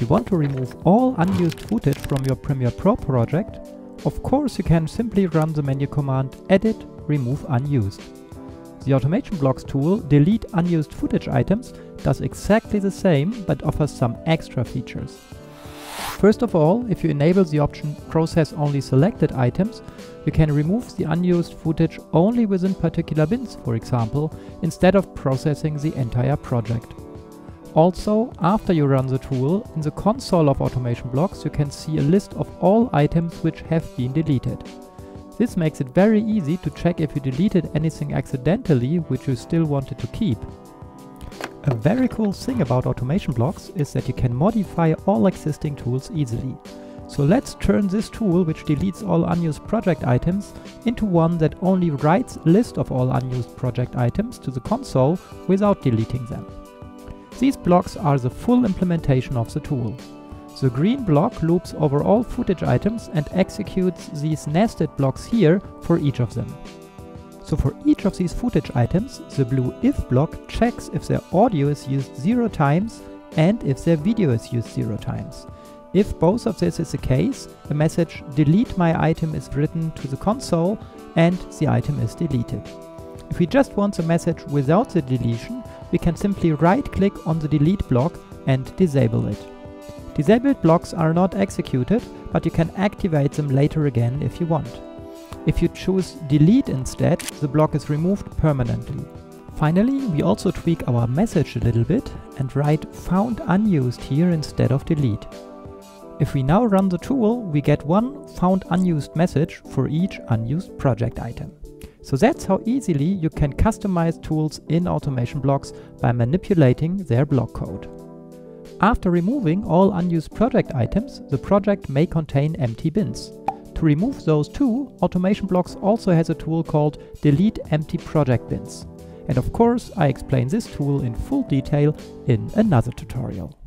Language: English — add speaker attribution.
Speaker 1: If you want to remove all unused footage from your Premiere Pro project, of course you can simply run the menu command edit remove unused. The Automation Blocks tool delete unused footage items does exactly the same but offers some extra features. First of all, if you enable the option process only selected items, you can remove the unused footage only within particular bins, for example, instead of processing the entire project. Also, after you run the tool, in the console of Automation Blocks you can see a list of all items which have been deleted. This makes it very easy to check if you deleted anything accidentally which you still wanted to keep. A very cool thing about Automation Blocks is that you can modify all existing tools easily. So let's turn this tool, which deletes all unused project items, into one that only writes a list of all unused project items to the console without deleting them. These blocks are the full implementation of the tool. The green block loops over all footage items and executes these nested blocks here for each of them. So for each of these footage items, the blue if block checks if their audio is used zero times and if their video is used zero times. If both of this is the case, the message delete my item is written to the console and the item is deleted. If we just want the message without the deletion, we can simply right click on the delete block and disable it. Disabled blocks are not executed, but you can activate them later again if you want. If you choose delete instead, the block is removed permanently. Finally, we also tweak our message a little bit and write found unused here instead of delete. If we now run the tool, we get one found unused message for each unused project item. So that's how easily you can customize tools in Automation Blocks by manipulating their block code. After removing all unused project items, the project may contain empty bins. To remove those too, Automation Blocks also has a tool called Delete Empty Project Bins. And of course, I explain this tool in full detail in another tutorial.